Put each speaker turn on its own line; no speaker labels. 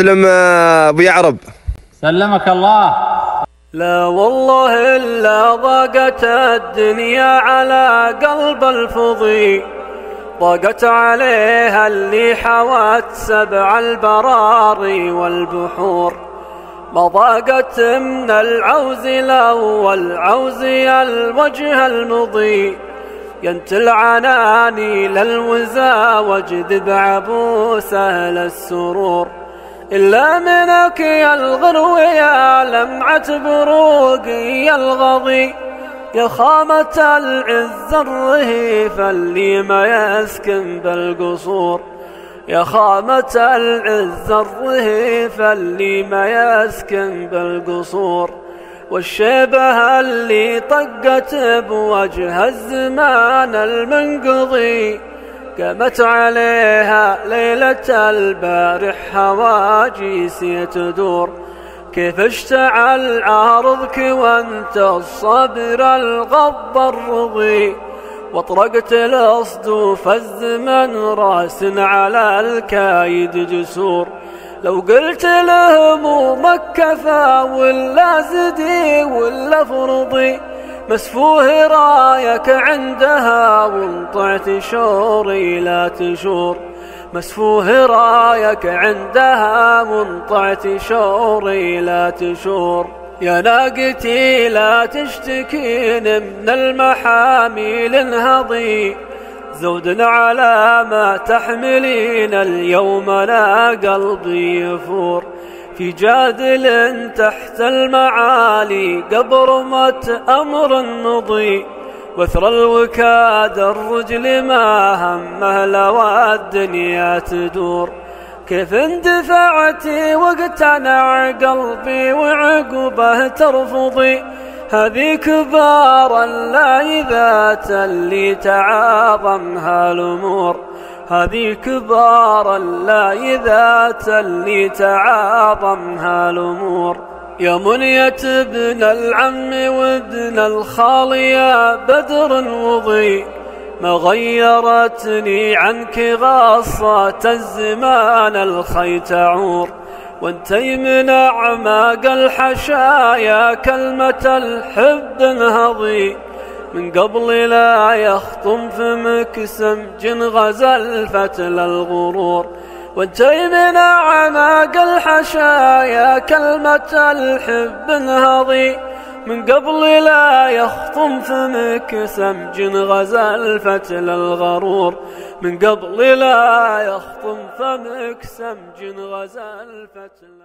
سلم آه، أبو يعرب.
سلمك الله.
لا والله إلا ضاقت الدنيا على قلب الفضي. ضاقت عليها اللي حوت سبع البراري والبحور. ما ضاقت من العوز الأول عوزي الوجه المضي. ينت العناني للوزا وجذب عبوس أهل السرور. إلا منك يا الغرو يا لمعة بروقي يا الغضي. يا خامة العز الرهيف اللي ما يسكن بالقصور. يا خامة العز الرهيف اللي ما يسكن بالقصور. والشيبة اللي طقت بوجه الزمان المنقضي. قامت عليها ليلة البارح هواجيسي تدور. كيف اشتعل عارضك وانت الصبر الغض الرضي؟ واطرقت الأصدوف الزمن راس على الكايد جسور. لو قلت لهم مكفى ولا زدي ولا فرضي. مسفوه رايك عندها وانطعت شوري لا تشور مسفوه رايك عندها وانطعت شوري لا تشور يا ناقتي لا تشتكين من المحاميل انهضي. زود على ما تحملين اليوم لا قلبي يفور. جادل تحت المعالي قبرمة أمر مضي وثر الوكاد الرجل ما همه لو الدنيا تدور. كيف اندفعتي واقتنع قلبي وعقبه ترفضي. هذه كبار الله ذات اللي تعاظمها الأمور هذه كبار الله ذات اللي تعاظمها الأمور يا منية ابن العم وابن الخال يا بدر وضي ما غيرتني عنك غاصة الزمان الخيت عور وانتي من أعماق الحشايا كلمة الحب انهضي. من قبل لا يخطم فمك سمج غزل فتل الغرور. وانتي من أعماق الحشايا كلمة الحب انهضي. من قبل لا يخطم فمك سمج غزل فتل الغرور. من قبل لا يخطم فمك سمج غزل فتل